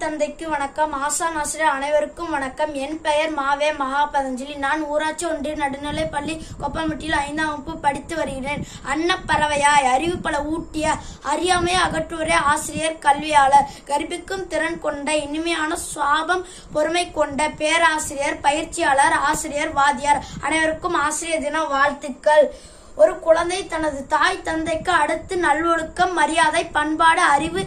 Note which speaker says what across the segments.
Speaker 1: தந்தைக்கு வணக்கம். ஆசான் ஆசிரியர் அனைவருக்கும் வணக்கம். என் பெயர் மாவே மகா பதஞ்சலி நான் ஊராட்சி ஒன்றிய நடுநிலை பள்ளி கொப்பம்பட்டியில் ஐந்தாம் வகுப்பு படித்து வருகிறேன். அன்னப்பறவையாய் அறிவு பல ஊட்டிய அறியாமை அகற்றுவரே ஆசிரியர் கல்வியாளர். கற்பிக்கும் திறன் கொண்ட இனிமையான சுவாபம் பொறுமை கொண்ட பேராசிரியர் பயிற்சியாளர் ஆசிரியர் வாத்தியார். அனைவருக்கும் ஆசிரியர் தின வாழ்த்துக்கள். ஒரு குழந்தை தனது தாய் தந்தைக்கு அடுத்து நல்லொழுக்கம் மரியாதை பண்பாடு அறிவு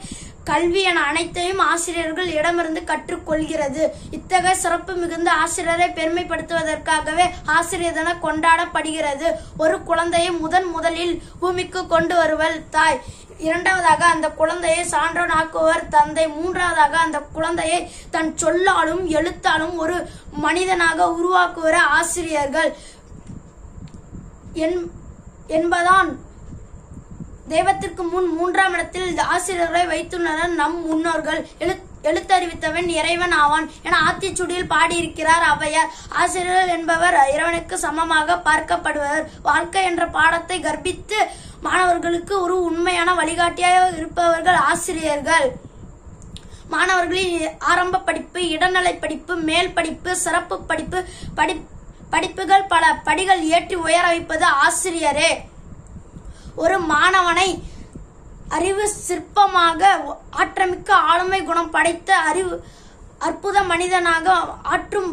Speaker 1: கல்வி என அனைத்தையும் ஆசிரியர்கள் இடமிருந்து கற்றுக்கொள்கிறது. இத்தகைய சிறப்பு மிகுந்த ஆசிரியரை பெருமைப்படுத்துவதற்காகவே ஆசிரியர் தின கொண்டாடப்படுகிறது. ஒரு குழந்தையை முதன் முதலில் பூமிக்கு கொண்டு வருவல் தாய். இரண்டாவதாக அந்த குழந்தையை சான்றோன் ஆக்குவர் தந்தை. மூன்றாவதாக அந்த குழந்தையை தன் சொல்லாலும் எழுத்தாலும் ஒரு மனிதனாக உருவாக்குவர் ஆசிரியர்கள். என் என்பதான் தெய்வத்திற்கு முன் மூன்றாம் இடத்தில் ஆசிரியர்களை வைத்துள்ளனர் நம் முன்னோர்கள். எழு எழுத்தறிவித்தவன் இறைவன் ஆவான் என ஆத்திச்சுடியில் பாடியிருக்கிறார் ஔவையார். ஆசிரியர்கள் என்பவர் இறைவனுக்கு சமமாக பார்க்கப்படுவர். வாழ்க்கை என்ற பாடத்தை கற்பித்து மாணவர்களுக்கு ஒரு உண்மையான வழிகாட்டியாக இருப்பவர்கள் ஆசிரியர்கள். மாணவர்களின் ஆரம்ப படிப்பு இடைநிலை படிப்பு மேல் படிப்பு சிறப்பு படிப்பு படி படிப்புகள் பல படிகள் ஏற்றி உயர வைப்பது ஆசிரியரே. ஒரு மாணவனை அறிவு சிற்பமாக ஆற்றமிக்க ஆளுமை குணம் படைத்த அறிவு அற்புத மனிதனாக ஆற்றும்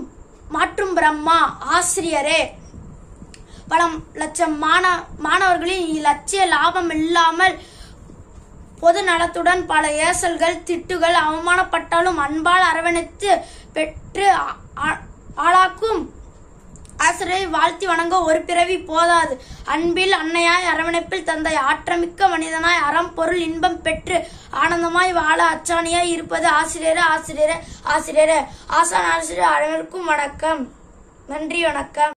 Speaker 1: மாற்றும் பிரம்மா ஆசிரியரே. பல லட்சம் மாண மாணவர்களின் இலட்சிய லாபம் இல்லாமல் பொது நலத்துடன் பல ஏசல்கள் திட்டுகள் அவமானப்பட்டாலும் அன்பால் அரவணைத்து பெற்று ஆளாக்கும் ஆசிரியரை வாழ்த்தி வணங்க ஒரு பிறவி போதாது. அன்பில் அன்னையாய் அரவணைப்பில் தந்தை ஆற்றமிக்க மனிதனாய் அறம் பொருள் இன்பம் பெற்று ஆனந்தமாய் வாழ அச்சாணியாய் இருப்பது ஆசிரியரே ஆசிரியரே ஆசிரியரே. ஆசான் ஆசிரியர் அனைவருக்கும் வணக்கம். நன்றி வணக்கம்.